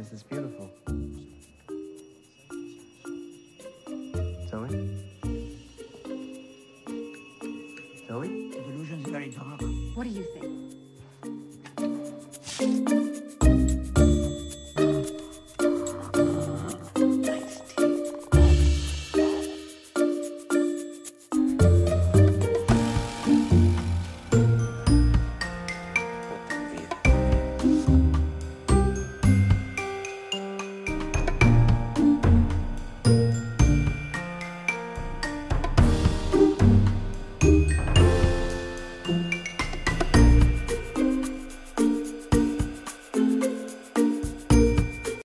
It's beautiful. Zoe? Zoe? The delusion's very dark. What do you think?